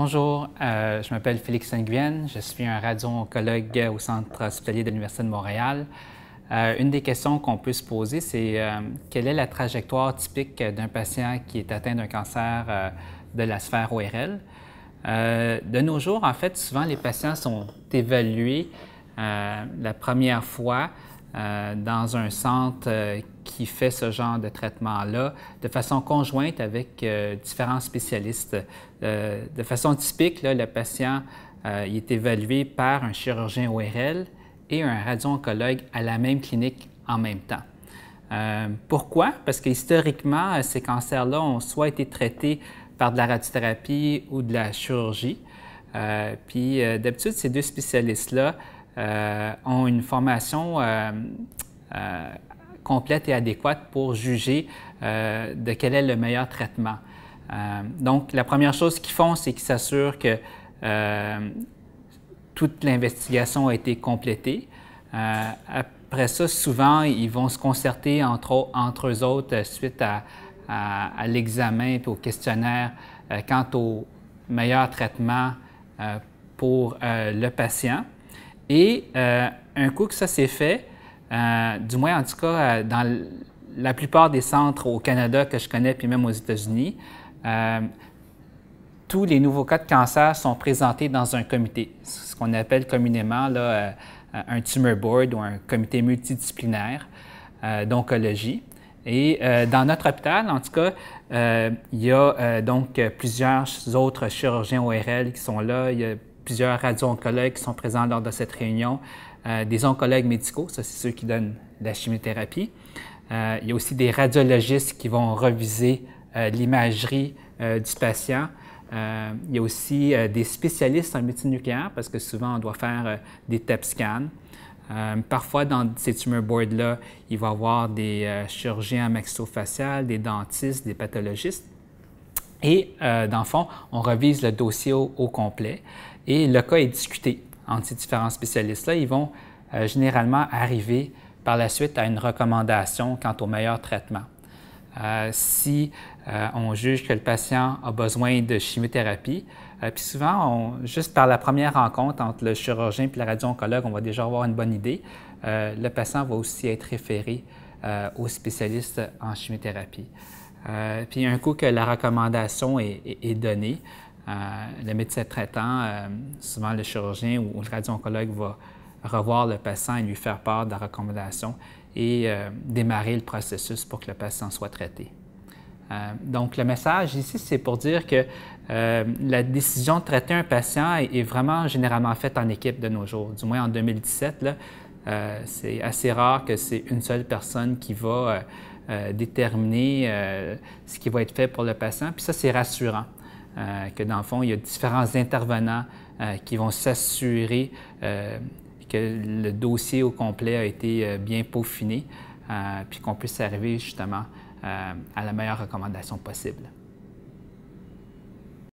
Bonjour, euh, je m'appelle Félix Nguyen, je suis un radio-oncologue au Centre hospitalier de l'Université de Montréal. Euh, une des questions qu'on peut se poser, c'est euh, quelle est la trajectoire typique d'un patient qui est atteint d'un cancer de la sphère ORL? de nos jours, en fait, souvent les patients sont évalués la première fois dans un centre qui fait ce genre de traitement-là de façon conjointe avec euh, différents spécialistes. Euh, de façon typique, le patient euh, est évalué par un chirurgien ORL et un radio-oncologue à la même clinique en même temps. pourquoi? Parce que historiquement, ces cancers-là ont soit été traités par de la radiothérapie ou de la chirurgie. puis d'habitude, ces deux spécialistes-là ont une formation complète et adéquate pour juger euh, de quel est le meilleur traitement. Euh, donc, la première chose qu'ils font, c'est qu'ils s'assurent que euh, toute l'investigation a été complétée. après ça, souvent, ils vont se concerter entre, entre eux autres suite à, à, l'examen et au questionnaire quant au meilleur traitement pour le patient. Et un coup que ça s'est fait, euh, du moins, en tout cas, euh, dans la plupart des centres au Canada que je connais, puis même aux États-Unis, euh, tous les nouveaux cas de cancer sont présentés dans un comité, ce qu'on appelle communément un tumor board ou un comité multidisciplinaire d'oncologie. Et dans notre hôpital, en tout cas, il y a donc plusieurs autres chirurgiens ORL qui sont là. Il y a plusieurs radio-oncologues qui sont présents lors de cette réunion. Euh, des oncologues médicaux, ça c'est ceux qui donnent la chimiothérapie. Euh, il y a aussi des radiologistes qui vont reviser euh, l'imagerie du patient. il y a aussi des spécialistes en médecine nucléaire parce que souvent on doit faire des TEP scans. parfois, dans ces tumor boards-là, il va y avoir des chirurgiens maxillofacial, des dentistes, des pathologistes. Et dans le fond, on revise le dossier au complet et le cas est discuté entre ces différents spécialistes-là, ils vont euh, généralement arriver par la suite à une recommandation quant au meilleur traitement. Euh, si euh, on juge que le patient a besoin de chimiothérapie, puis souvent, juste par la première rencontre entre le chirurgien et le radio-oncologue, on va déjà avoir une bonne idée. le patient va aussi être référé au spécialiste en chimiothérapie. puis un coup que la recommandation est donnée, le médecin traitant, euh, souvent le chirurgien ou, le radio-oncologue va revoir le patient et lui faire part de la recommandation et euh, démarrer le processus pour que le patient soit traité. donc, le message ici, c'est pour dire que la décision de traiter un patient est, vraiment généralement faite en équipe de nos jours. Du moins en 2017, c'est assez rare que c'est une seule personne qui va déterminer ce qui va être fait pour le patient. Puis ça, c'est rassurant. Euh, que dans le fond, il y a différents intervenants euh, qui vont s'assurer euh, que le dossier au complet a été bien peaufiné, puis qu'on puisse arriver justement à la meilleure recommandation possible.